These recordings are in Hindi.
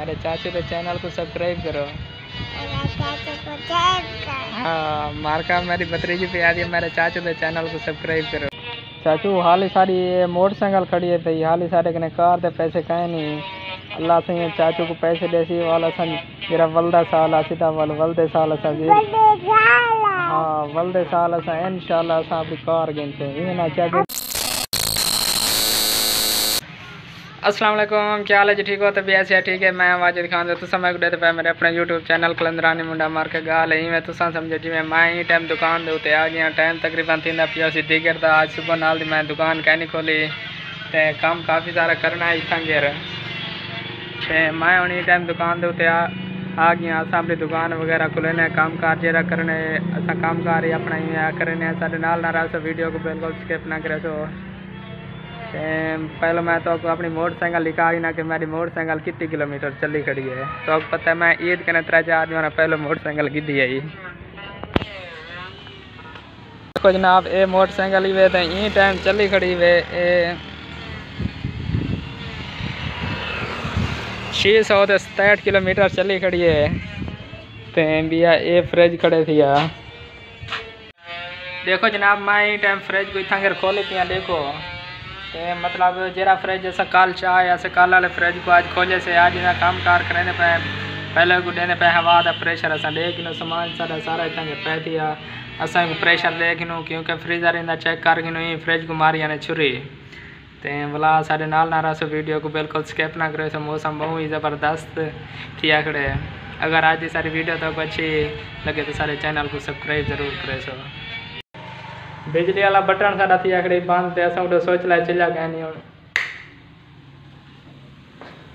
मेरे चाचू के चैनल को सब्सक्राइब करो। मेरा हाँ मारका मेरी भतीजी पे आ रही है मेरे चाचू के चैनल को सब्सक्राइब करो। चाचू हाली सारी ये मोटरसाइकिल खड़ी है थी हाली सारे कने कार दे पैसे कहे नहीं? अल्लाह से चाचू को पैसे देसी वाला सन जरा वल्दा साल सीधा वाल वल्दे साल सा जी। हाँ वल्दे साल सा इंशाल्लाह असां अपनी कार गिनते ये ना चाचू वालेकुम, क्या हाल है जी? ठीक हो? तो भी ऐसे ठीक है? मैं वाजिद खान तो तुसा मैं गुडे पे मेरे अपने यूट्यूब चैनल कलंदरानी मुंडा मार के गाल है मैं तुसा समझो जिवें मैं ही टाइम दुकान दे उत्ते आ गया टाइम तकरीबन थींदा पियो सी दिगर दा आज सुबह नाल दी मैं दुकान कहनी खोली। ते काम काफ़ी सारा करना है इत्थां गेर। ते मैं हुन ई टाइम दुकान दे उत्ते आ गया असां अपनी दुकान वगैरह खुलने काम कार जेरा करने, असां काम कार ही अपना ही करने साडे नाल ना वीडियो को बिल्कुल स्किप ना करे तो ते पहले मैं तो अपनी मोटरसाइकिल ही ना कि मेरी मोटरसाइकिल कितनी किलोमीटर चली खड़ी है तो पता है मैं ईद कने त्रै चार दिन पहले मोटरसाइकिल गिद्दी है देखो जनाब ये मोटरसाइकिल ही वे ते ई टाइम चली खड़ी वे ए छः सौ ते सताहठ किलोमीटर चली खड़ी है ते भैया ये फ्रिज खड़े थी देखो जनाब मैं ई टाइम फ्रिज को इतना खोली पिया देखो ते मतलब जरा फ्रिज चाह या से कल वाले फ्रिज को आज खोले से, आज इन्हें काम कार करने पे पहले को देने पे हवा दा प्रेशर असा लो सामान सारा सारा इतना के पै दिया। असा को प्रेशर लो क्योंकि फ्रीजर इंदा चेक कर गिनो ही फ्रिज को मारी ने छुरी। ते भला सारे नाल ना रहा वीडियो को बिल्कुल स्किप ना करे मौसम बहुत ही ज़बरदस्त थी आखड़े अगर आज की सारी वीडियो तो अच्छी लगे तो सारे चैनल को सब्सक्राइब ज़रूर करे सो बिजली वाला बटन साडा थी बंद सोच लाए चलिया कहीं नहीं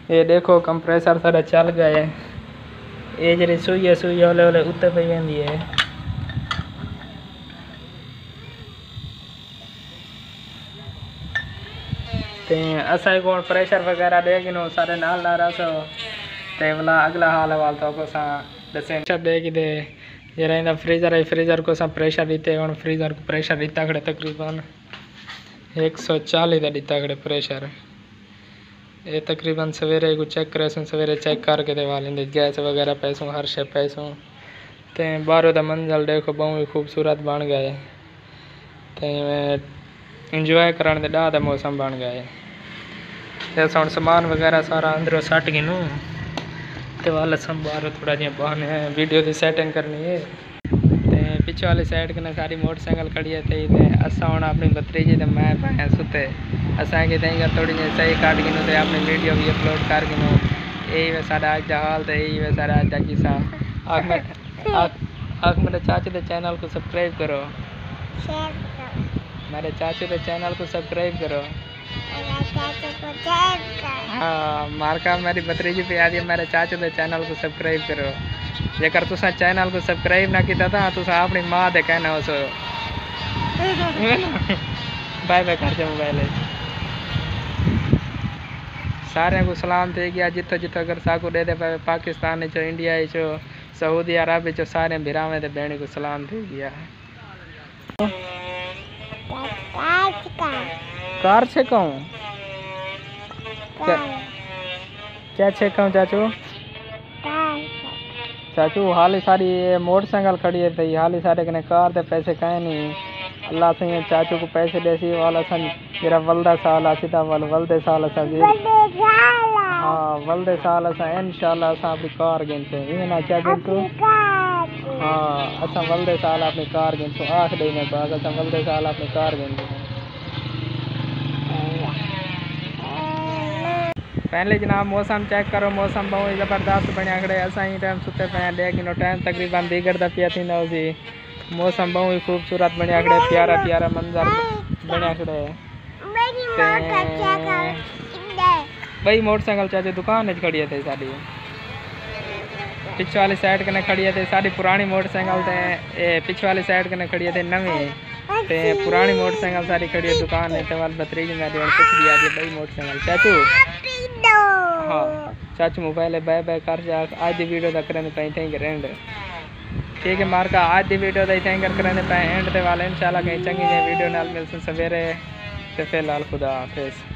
ये देखो कंप्रेसर साडा चल गए ये जरी सुई है सुई ओले ओले उत्ते पई वेंदी है। ते असां को प्रेशर वगैरह दे गिनो सारे नाल ना रसो ते वाला अगला हाल हवाल तो को सा दसे दे कि दे। ಏನಿಂದ फ्रीजर ಐ ಫ್ರೀಜರ್ ಕೋಸಂ ಪ್ರೆಷರ್ ಇತ್ತು ಫ್ರೀಜರ್ ಪ್ರೆಷರ್ ಇತ್ತಾಗಡೆ तकरीबन एक सौ चालीस दिता कड़े प्रेशर ये तकरीबन सवेरे को चेक करे सवेरे चेक करके तो वाले गैस वगैरह पैसों हर शे पैसों ते बाहरों का मंजिल देखो बहुत ही खूबसूरत बन गए तो इंजॉय करण के डाह मौसम बन गए तो समान वगैरह सारा अंदरों सट गिनू ते वाले संभारो थोड़ा जहाँ बहन है वीडियो की करनी है। पिछे वाली साइड सारी मोटरसाइकिल खड़ी है ते हूँ अपनी भतरीजी तो मैं सुते असा थोड़ी जी सही काट गिनू अपनी वीडियो भी अपलोड कर गिनू। यही वे सारा आज का हाल तो यही वे सारा आज का किस्सा। आग मेरे चाचे के चैनल को सब्सक्राइब करो। मेरे चाचे के चैनल को सब्सक्राइब करो। हाँ मारका मेरी भतीजी पे है मेरे चाचू के चैनल को सब्सक्राइब करो। जेकर तुसा चैनल को सब्सक्राइब ना किया था तुसा अपनी माँ दे कहना हो सो। बाय बाय कर दे मोबाइल सारे को सलाम थे गया जितो जितो अगर साकू दे दे पावे पाकिस्तान चो इंडिया चो सऊदी अरब चो सारे बिरावे ते भेण को सलाम थे गया काट से कहूँ? क्या काट क्या छे कहूँ चाचू? चाचू हाली सारी मोटरसाइकिल खड़ी है थी हाली सारे कने कार दे पैसे कहे नहीं। अल्लाह से चाचू को पैसे देसी वाला सन जरा वल्दा साल सीधा वाल वल्दे साल सा जी। हाँ वल्दे साल असां इंशाल्लाह असां अपनी कार गिनते ये ना चाचू तू हाँ असां वल्दे साल अपनी कार गिनते आख दे में बाग असां वल्दे साल अपनी कार गिनते पहले जनाब मौसम चेक करो मौसम बहुत ज़बरदस्त बनया खड़े असां ही टाइम सुते पे लेकिन टाइम तकरीबन दीगर दा पिया थींदा हुसी मौसम बहुत ही खूबसूरत बनया खड़े प्यारा प्यारा मंजर बनया खड़े मेरी माँ का क्या कर इधर बई मोटरसाइकिल चाचे दुकान च खड़ी है साड़ी पिछे वाली साइड कने खड़ी है साड़ी पुरानी मोटरसाइकिल ते ए पिछे वाली साइड कने खड़ी है नवी ते पुरानी मोटरसाइकिल सारी खड़ी है दुकान है ते वाल बतरीज मेरी और कुछ दिया दी बई मोटरसाइकिल। चाचू बाय कर जा, आज दी वीडियो तक करने पे थैंक एंड ठीक है मार का आज दी वीडियो दा थैंक करने पे एंड ते वाले, इंशाल्लाह कहीं चंगी वीडियो नाल मिलसन सवेरे। तो फ़िलहाल खुदा हाफिज़।